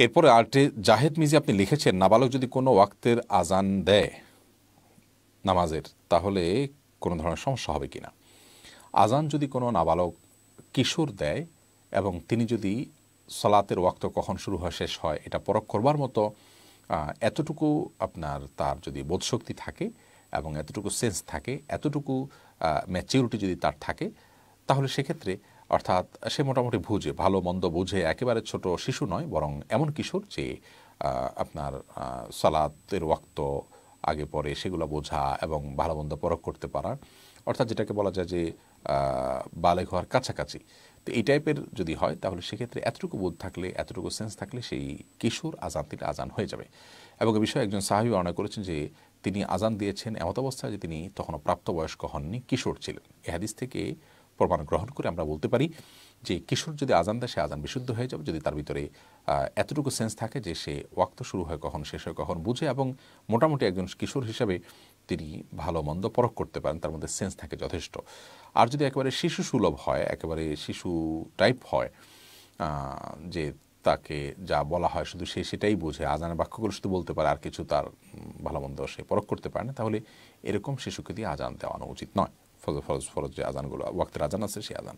এরপরে আরেকটি, জাহেদ মিজি আপনি লিখেছেন, নাবালক যদি কোনো ওয়াক্তের আজান দেয় নামাজের, তাহলে কোনো ধরনের সমস্যা হবে কি না আজান যদি কোনো নাবালক কিশোর দেয় এবং তিনি যদি সলাতের ওয়াক্ত কখন শুরু হয়, শেষ হয়, এটা পরখ করবার মতো এতটুকু আপনার তার যদি বোধশক্তি থাকে এবং এতটুকু সেন্স থাকে, এতটুকু ম্যাচিউরিটি যদি তার থাকে, তাহলে সেক্ষেত্রে অর্থাৎ সে মোটামুটি বুঝে, ভালো মন্দ বুঝে, একেবারে ছোট শিশু নয়, বরং এমন কিশোর যে আপনার সালাতের ওয়াক্ত, আগে পরে সেগুলো বোঝা এবং ভালো মন্দ পরখ করতে পারা। অর্থাৎ যেটাকে বলা যায় যে বালেগ হওয়ার কাছাকাছি। তো এই টাইপের যদি হয়, তাহলে সেক্ষেত্রে এতটুকু বোধ থাকলে, এতটুকু সেন্স থাকলে সেই কিশোর আজান থেকে আজান হয়ে যাবে। এবং এ বিষয়ে একজন সাহাবি বর্ণনা করেছেন যে, তিনি আজান দিয়েছেন এমত অবস্থায় যে, তিনি তখনও প্রাপ্তবয়স্ক হননি, কিশোর ছিলেন। এ হাদিস থেকে প্রমাণ গ্রহণ করে আমরা বলতে পারি যে কিশোর যদি আজান দেয়, সে আজান বিশুদ্ধ হয়ে যাবে। যদি তার ভিতরে এতটুকু সেন্স থাকে যে সে ওয়াক্ত শুরু হয় কখন, শেষ হয় কখন বুঝে এবং মোটামুটি একজন কিশোর হিসাবে তিনি ভালো মন্দ পরখ করতে পারেন, তার মধ্যে সেন্স থাকে যথেষ্ট। আর যদি একেবারে শিশু সুলভ হয়, একেবারে শিশু টাইপ হয় যে তাকে যা বলা হয় শুধু সে সেটাই বোঝে, আজানের বাক্যগুলো শুধু বলতে পারে, আর কিছু তার ভালো মন্দ সে পরখ করতে পারে না, তাহলে এরকম শিশুকে দিয়ে আজান দেওয়ানো উচিত নয়। ফরজ ফরজ যে আজানগুলো ওয়াক্তের আজান আছে সেই আজান।